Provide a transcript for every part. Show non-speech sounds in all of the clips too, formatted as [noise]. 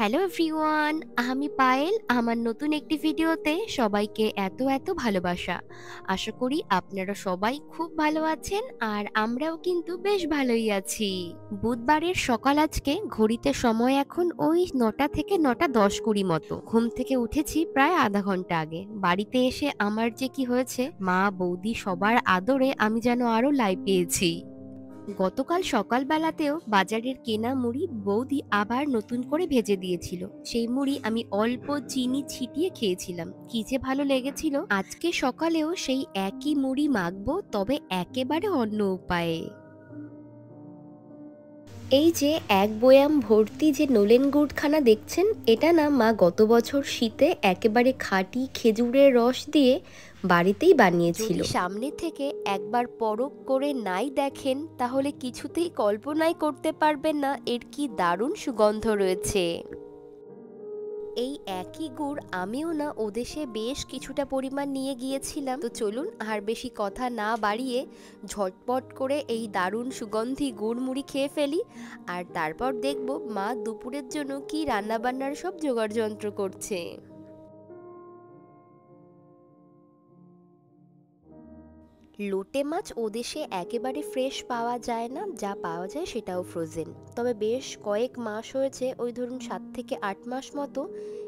Hello everyone, আমি পায়েল, আমার নতুন একটি ভিডিওতে সবাইকে এত এত ভালোবাসা। আশা করি আপনারা সবাই খুব ভালো আছেন আর আমরাও কিন্তু বেশ ভালোই আছি। বুধবারের সকাল আজকে, ঘড়িতে সময় এখন ওই নটা থেকে নটা দশ কুড়ি মতো। ঘুম থেকে উঠেছি প্রায় আধা ঘণ্টা আগে। বাড়িতে এসে আমার যে কি হয়েছে, মা, বৌদি সবার আদরে আমি যেন আরও লাই পেয়েছি। গতকাল সকালবেলাতেও বাজারের কেনা মুড়ি বৌদি আবার নতুন করে ভেজে দিয়েছিল। সেই মুড়ি আমি অল্প চিনি ছিটিয়ে খেয়েছিলাম। কি যে ভালো লেগেছিল, আজকে সকালেও সেই একই মুড়ি মাখবো, তবে একেবারে অন্য উপায়ে। এই যে এক বয়াম ভর্তি যে নোলেন গুড়খানা দেখছেন, এটা না মা গত বছর শীতে একেবারে খাঁটি খেজুরের রস দিয়ে বাড়িতেই বানিয়েছিল। সামনে থেকে একবার পরক করে নাই দেখেন, তাহলে কিছুতেই কল্পনাই করতে পারবেন না এর কি দারুণ সুগন্ধ রয়েছে। এই একই গুড় আমিও না ওদেশে বেশ কিছুটা পরিমাণ নিয়ে গিয়েছিলাম। তো চলুন আর বেশি কথা না বাড়িয়ে ঝটপট করে এই দারুণ সুগন্ধি গুড় মুড়ি খেয়ে ফেলি আর তারপর দেখব মা দুপুরের জন্য কি রান্নাবান্নার সব জোগাড় যন্ত্র করছে। লোটে মাছ ও দেশে একেবারে ফ্রেশ পাওয়া যায় না, যা পাওয়া যায় সেটাও ফ্রোজেন তবে বেশ কয়েক মাস হয়েছে, ওই ধরুন সাত থেকে আট মাস মতো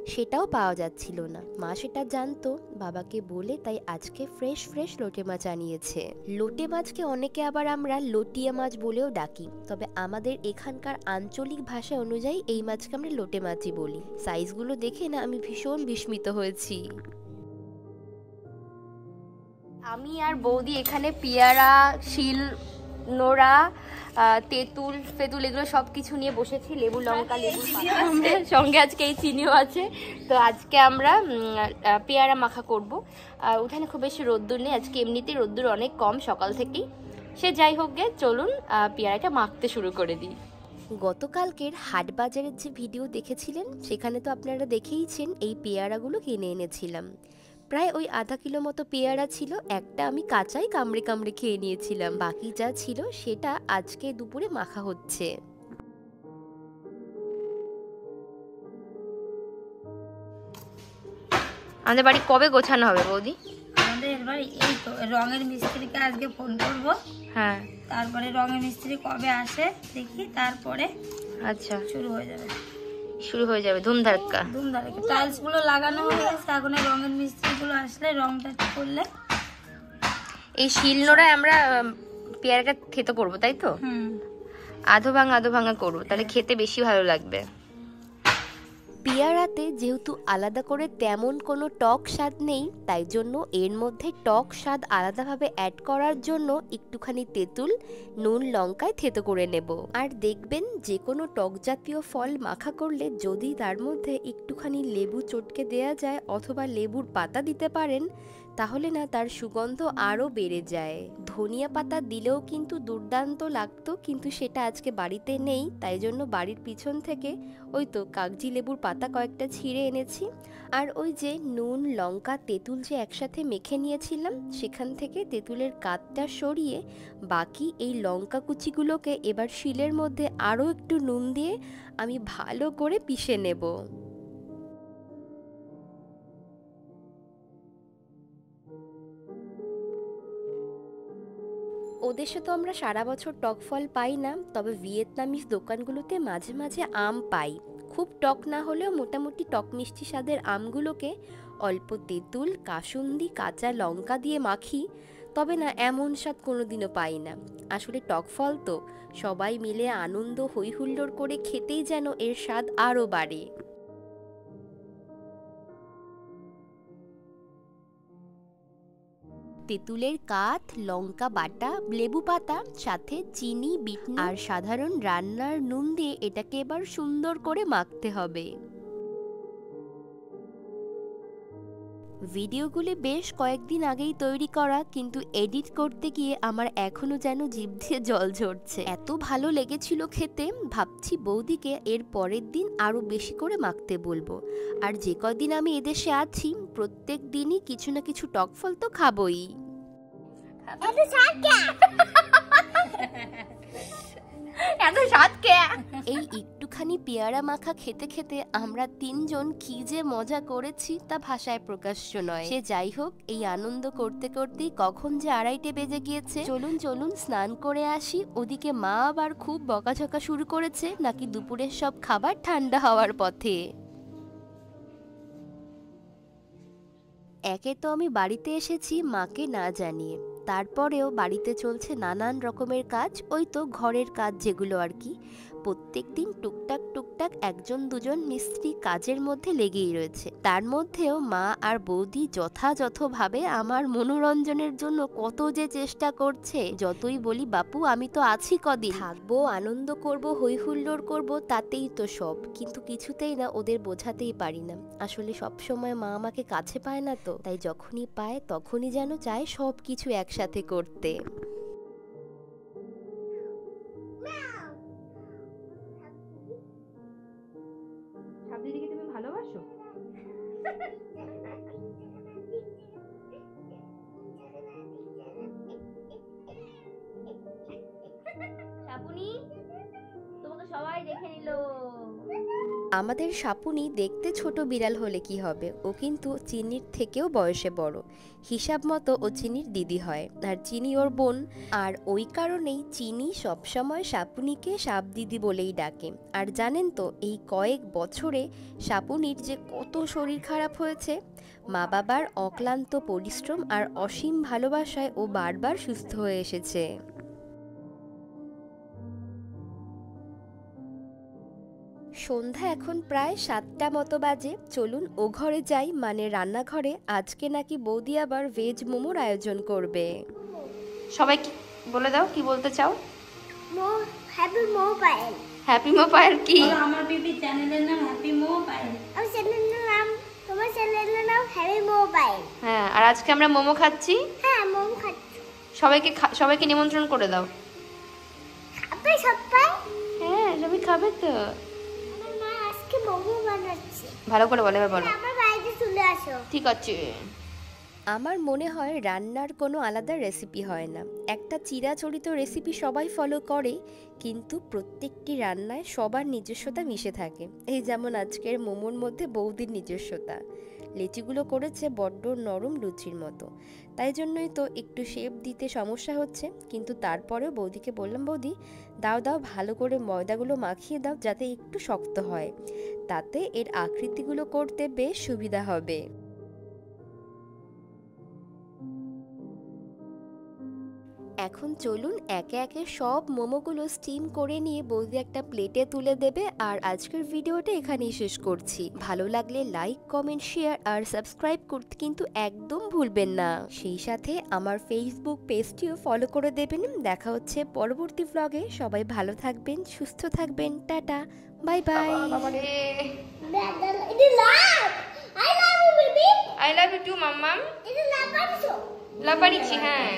সেটাও পাওয়া যাচ্ছিল না। মা সেটা জানতো, বাবাকে বলে তাই আজকে ফ্রেশ ফ্রেশ লোটে মাছ আনিয়েছে। লোটে মাছকে অনেকে আবার আমরা লোটিয়া মাছ বলেও ডাকি, তবে আমাদের এখানকার আঞ্চলিক ভাষা অনুযায়ী এই মাছকে আমরা লোটে মাছই বলি। সাইজগুলো দেখে না আমি ভীষণ বিস্মিত হয়েছি। আমি আর বৌদি এখানে পেয়ারা শিল নোড়া তেঁতুল ফেতুল এগুলো সব কিছু নিয়ে বসেছি লেবু লঙ্কা লেবু সঙ্গে আজকে এই চিনিও আছে। তো আজকে আমরা পেয়ারা মাখা করব। ওখানে খুব বেশি রোদ্দুর নেই আজকে এমনিতেই রোদ্দুর অনেক কম সকাল থেকেই। সে যাই হোক গে চলুন পেয়ারাটা মাখতে শুরু করে দিই। গতকালকের হাট বাজারের যে ভিডিও দেখেছিলেন সেখানে তো আপনারা দেখেইছেন এই পেয়ারাগুলো কিনে এনেছিলাম। প্রায় ওই আধা কিলো মতো পেয়ারা ছিল একটা আমি কাঁচাই কামড়ে কামড়ে খেয়ে নিয়েছিলাম। বাকি যা ছিল সেটা আজকে দুপুরে মাখা হচ্ছে। আমাদের বাড়ি কবে গোছানো হবে বৌদি? আমাদের বাড়ি এই তো রঙের মিস্ত্রিকে আজকে ফোন করব। হ্যাঁ। তারপরে রঙের মিস্ত্রি কবে আসে দেখি তারপরে আচ্ছা। শুরু হয়ে যাবে। শুরু হয়ে যাবে ধুমধাক্কা ধুমধারাকে টাইলসগুলো লাগানো হয়ে গেছে এখন এই রঙের মিস্ত্রি গুলো আসলে রংটা করলে। এই শিলনোড়ায় আমরা পেয়ারাটা থেতো করব তাই তো? হুম। আধো ভাঙা আধো ভাঙা করব তাহলে খেতে বেশি ভালো লাগবে। পেয়ারাতে যেহেতু আলাদা করে তেমন কোনো টক স্বাদ নেই, তাই জন্য এর মধ্যে টক স্বাদ আলাদাভাবে অ্যাড করার জন্য একটুখানি তেঁতুল, নুন, লঙ্কায় থেতো করে নেব। আর দেখবেন যে কোনো টক জাতীয় ফল মাখা করলে যদি তার মধ্যে একটুখানি লেবু চটকে দেয়া যায় অথবা লেবুর পাতা দিতে পারেন তাহলে না তার সুগন্ধ আরও বেড়ে যায়। ধনিয়া পাতা দিলেও কিন্তু দুর্দান্ত লাগতো, কিন্তু সেটা আজকে বাড়িতে নেই, তাই জন্য বাড়ির পিছন থেকে ওই তো কাগজি লেবুর পাতা কয়েকটা ছিঁড়ে এনেছি। আর ওই যে নুন, লঙ্কা, তেঁতুল যে একসাথে মেখে নিয়েছিলাম, সেখান থেকে তেঁতুলের কাতটা সরিয়ে বাকি এই লঙ্কা কুচিগুলোকে এবার শিলের মধ্যে আরও একটু নুন দিয়ে আমি ভালো করে পিষে নেব। ওদেশে তো আমরা সারা বছর টক ফল পাই না, তবে ভিয়েতনামিজ দোকানগুলোতে মাঝে মাঝে আম পাই। খুব টক না হলেও মোটামুটি টক মিষ্টি স্বাদের আমগুলোকে অল্প তেঁতুল, কাসুন্দি, কাঁচা লঙ্কা দিয়ে মাখি, তবে না, এমন স্বাদ কোনোদিনও পাই না। আসলে টক ফল তো সবাই মিলে আনন্দ হৈহুল্লোড় করে খেতেই যেন এর স্বাদ আরও বাড়ে। তেঁতুলের কাত লঙ্কা বাটা, লেবু পাতা, সাথে চিনি বিট আর সাধারণ রান্নার নুন দিয়ে এটাকে এবার সুন্দর করে মাখতে হবে। ভিডিওগুলি বেশ কয়েকদিন আগেই তৈরি করা কিন্তু এডিট করতে গিয়ে আমার এখনও যেন জিভ দিয়ে জল ঝরছে। এত ভালো লেগেছিল খেতে ভাবছি বৌদিকে এর পরের দিন আরও বেশি করে মাখতে বলব। আর যে কদিন আমি এদেশে আছি প্রত্যেক দিনই কিছু না কিছু টক ফল তো খাবই। [laughs] এই একটুখানি পেয়ারা মাখা খেতে খেতে আমরা তিনজন কি যে মজা করেছি তা ভাষায় প্রকাশ্য নয়। সে যাই হোক, এই আনন্দ করতে করতেই কখন যে আড়াইটে বেজে গিয়েছে। চলুন চলুন, স্নান করে আসি। ওদিকে মা আবার খুব বকাঝকা শুরু করেছে, নাকি দুপুরের সব খাবার ঠান্ডা হওয়ার পথে। একে তো আমি বাড়িতে এসেছি, মাকে না জানিয়ে। তারপরেও বাড়িতে চলছে নানান রকমের কাজ, ওই তো ঘরের কাজ যেগুলো আর কি। প্রত্যেক দিন টুকটাক টুকটাক একজন দুজন মিস্ত্রি কাজের মধ্যে লেগেই রয়েছে। তার মধ্যেও মা আর বৌদি যথাযথভাবে আমার মনোরঞ্জনের জন্য কত যে চেষ্টা করছে, যতই বলি, বাপু, আমি তো আছি কদিন। থাকব, আনন্দ করব হই হুল্লোড় করব, তাতেই তো সব। কিন্তু কিছুতেই না ওদের বোঝাতেই পারি না। আসলে সব সময় মা আমাকে কাছে পায় না তো, তাই যখনই পায়, তখনই যেন চায় সব কিছু একসাথে করতে। দিদিকে তুমি ভালোবাসো? সাপুনি তোমাকে সবাই দেখে নিল। আমাদের সাপুনি দেখতে ছোট বিড়াল হলে কি হবে? ও কিন্তু চিনির থেকেও বয়সে বড়। হিসাব মতো ও চিনির দিদি হয়। আর চিনি ওর বোন। আর ওই কারণেই চিনি সবসময় সাপুনিকে সাপ দিদি বলেই ডাকে। আর জানেন তো, এই কয়েক বছরে সাপুনির যে কত শরীর খারাপ হয়েছে? মা বাবার অক্লান্ত পরিশ্রম আর অসীম ভালোবাসায় ও বারবার সুস্থ হয়ে এসেছে। সন্ধ্যা এখন প্রায় সাতটা মতো বাজে। চলুন ও ঘরে যাই। মানে রান্নাঘরে আজকে নাকি বৌদি আবার ভেজ মোমোর আয়োজন করবে। সবাই কি বলে দাও কি বলতে চাও? মো হ্যাপি মোবাইল হ্যাপি মোবাইল কি? আমার পিপি চ্যানেলের নাম হ্যাপি মোবাইল আমার চ্যানেলের নাম তোমার চ্যানেলের নাম হ্যাপি মোবাইল হ্যাঁ আর আজকে আমরা মোমো খাচ্ছি? হ্যাঁ মোম খাচ্ছি। সবাইকে খা- সবাইকে নিমন্ত্রণ করে দাও। আপনি সবাই হ্যাঁ সবাই খাবে তো। আজকে মোমো বানাচ্ছি। ভালো করে বলো এবার বলো। আমার বাড়িতে চলে আসো। ঠিক আছে। আমার মনে হয় রান্নার কোনো আলাদা রেসিপি হয় না। একটা চিরাচরিত রেসিপি সবাই ফলো করে কিন্তু প্রত্যেকটি রান্নায় সবার নিজস্বতা মিশে থাকে। এই যেমন আজকের মোমোর মধ্যে বৌদির নিজস্বতা। লেচিগুলো করেছে বড্ড নরম লুচির মতো। তাই জন্যই তো একটু শেপ দিতে সমস্যা হচ্ছে। কিন্তু তারপরেও বৌদিকে বললাম, বৌদি, দাও দাও, ভালো করে ময়দাগুলো মাখিয়ে দাও যাতে একটু শক্ত হয়। তাতে এর আকৃতিগুলো করতে বেশ সুবিধা হবে। এখন চলুন একে একে সব মোমোগুলো স্টিম করে নিয়ে বৌদি একটা প্লেটে তুলে দেবে আর আজকের ভিডিওটা এখানেই শেষ করছি। ভালো লাগলে লাইক কমেন্ট শেয়ার আর সাবস্ক্রাইব করতে কিন্তু একদম ভুলবেন না। সেই সাথে আমার ফেসবুক পেজটিও ফলো করে দেবেন। দেখা হচ্ছে পরবর্তী ব্লগে সবাই ভালো থাকবেন সুস্থ থাকবেন। Tata bye bye you baby I love you too মাম্মাম। এটা লাভ পারছ লাপাড়িছি হ্যাঁ